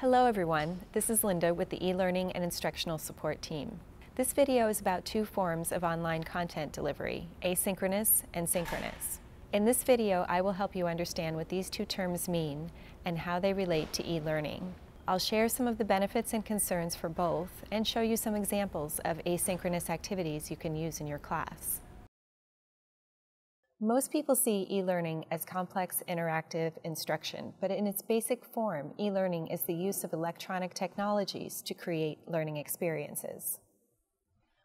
Hello everyone, this is Linda with the e-learning and instructional support team. This video is about two forms of online content delivery, asynchronous and synchronous. In this video, I will help you understand what these two terms mean and how they relate to e-learning. I'll share some of the benefits and concerns for both and show you some examples of asynchronous activities you can use in your class. Most people see e-learning as complex interactive instruction, but in its basic form, e-learning is the use of electronic technologies to create learning experiences.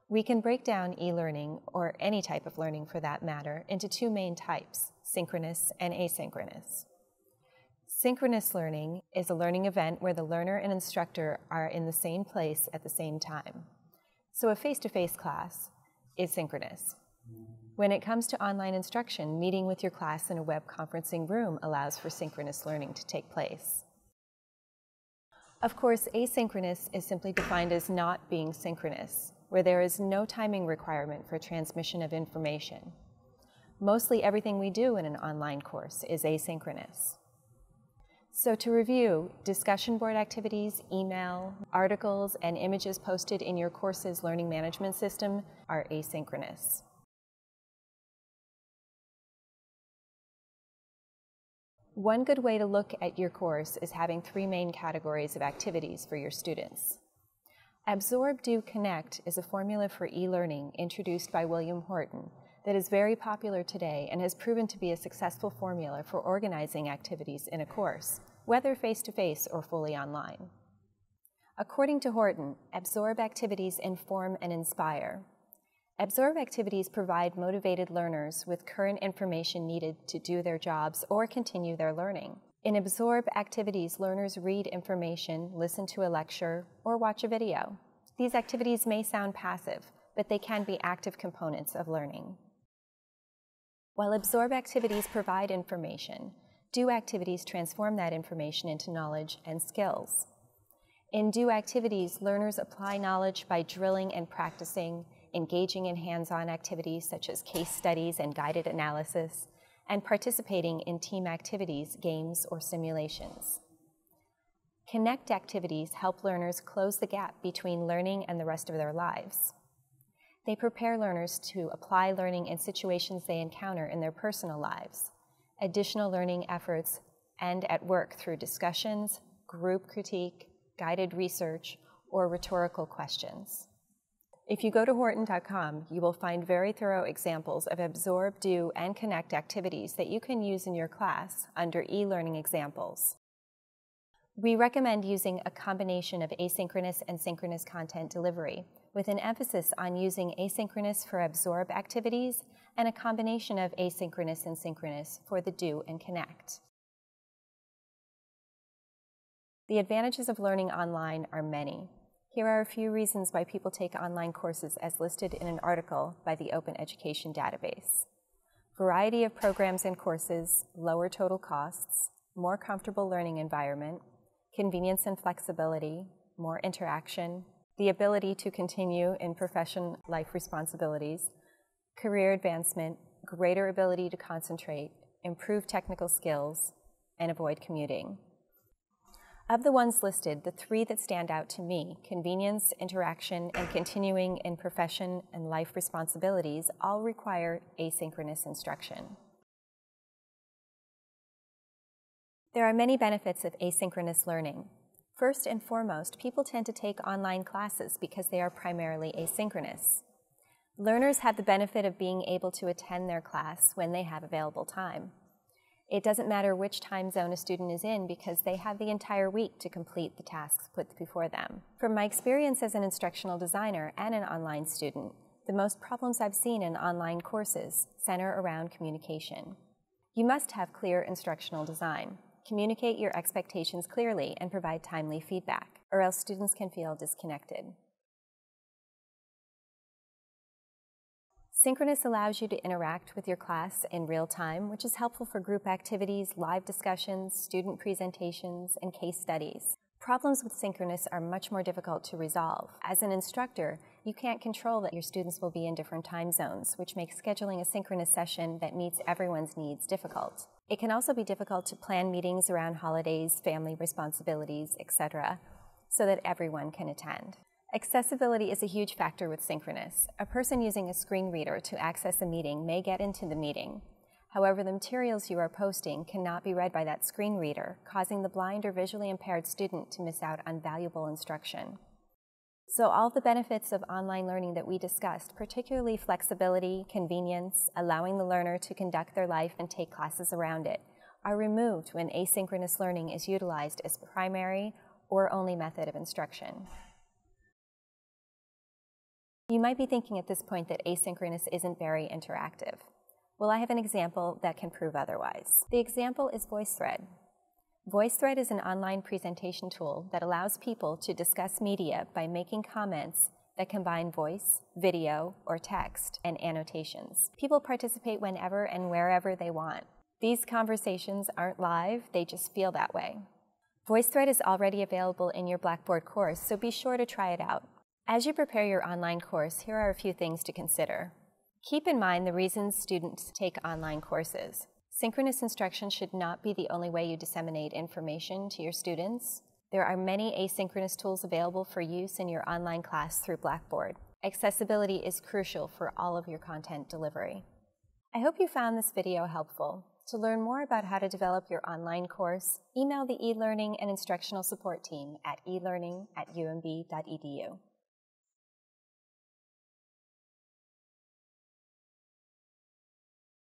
We can break down e-learning, or any type of learning for that matter, into two main types, synchronous and asynchronous. Synchronous learning is a learning event where the learner and instructor are in the same place at the same time. So a face-to-face -face class is synchronous. When it comes to online instruction, meeting with your class in a web conferencing room allows for synchronous learning to take place. Of course, asynchronous is simply defined as not being synchronous, where there is no timing requirement for transmission of information. Mostly everything we do in an online course is asynchronous. So to review, discussion board activities, email, articles, and images posted in your course's learning management system are asynchronous. One good way to look at your course is having three main categories of activities for your students. Absorb, Do, Connect is a formula for e-learning introduced by William Horton that is very popular today and has proven to be a successful formula for organizing activities in a course, whether face-to-face -face or fully online. According to Horton, absorb activities inform and inspire, Absorb activities provide motivated learners with current information needed to do their jobs or continue their learning. In Absorb activities, learners read information, listen to a lecture, or watch a video. These activities may sound passive, but they can be active components of learning. While Absorb activities provide information, Do activities transform that information into knowledge and skills. In Do activities, learners apply knowledge by drilling and practicing, engaging in hands-on activities such as case studies and guided analysis, and participating in team activities, games, or simulations. Connect activities help learners close the gap between learning and the rest of their lives. They prepare learners to apply learning in situations they encounter in their personal lives, additional learning efforts, and at work through discussions, group critique, guided research, or rhetorical questions. If you go to Horton.com, you will find very thorough examples of absorb, do, and connect activities that you can use in your class under e-learning examples. We recommend using a combination of asynchronous and synchronous content delivery, with an emphasis on using asynchronous for absorb activities and a combination of asynchronous and synchronous for the do and connect. The advantages of learning online are many. Here are a few reasons why people take online courses as listed in an article by the Open Education Database. Variety of programs and courses, lower total costs, more comfortable learning environment, convenience and flexibility, more interaction, the ability to continue in profession life responsibilities, career advancement, greater ability to concentrate, improve technical skills, and avoid commuting. Of the ones listed, the three that stand out to me, convenience, interaction, and continuing in profession and life responsibilities, all require asynchronous instruction. There are many benefits of asynchronous learning. First and foremost, people tend to take online classes because they are primarily asynchronous. Learners have the benefit of being able to attend their class when they have available time. It doesn't matter which time zone a student is in because they have the entire week to complete the tasks put before them. From my experience as an instructional designer and an online student, the most problems I've seen in online courses center around communication. You must have clear instructional design. Communicate your expectations clearly and provide timely feedback, or else students can feel disconnected. Synchronous allows you to interact with your class in real time, which is helpful for group activities, live discussions, student presentations, and case studies. Problems with synchronous are much more difficult to resolve. As an instructor, you can't control that your students will be in different time zones, which makes scheduling a synchronous session that meets everyone's needs difficult. It can also be difficult to plan meetings around holidays, family responsibilities, etc., so that everyone can attend. Accessibility is a huge factor with Synchronous. A person using a screen reader to access a meeting may get into the meeting. However, the materials you are posting cannot be read by that screen reader, causing the blind or visually impaired student to miss out on valuable instruction. So all the benefits of online learning that we discussed, particularly flexibility, convenience, allowing the learner to conduct their life and take classes around it, are removed when asynchronous learning is utilized as primary or only method of instruction. You might be thinking at this point that asynchronous isn't very interactive. Well, I have an example that can prove otherwise. The example is VoiceThread. VoiceThread is an online presentation tool that allows people to discuss media by making comments that combine voice, video, or text, and annotations. People participate whenever and wherever they want. These conversations aren't live, they just feel that way. VoiceThread is already available in your Blackboard course, so be sure to try it out. As you prepare your online course, here are a few things to consider. Keep in mind the reasons students take online courses. Synchronous instruction should not be the only way you disseminate information to your students. There are many asynchronous tools available for use in your online class through Blackboard. Accessibility is crucial for all of your content delivery. I hope you found this video helpful. To learn more about how to develop your online course, email the eLearning and Instructional Support Team at elearning at umb.edu.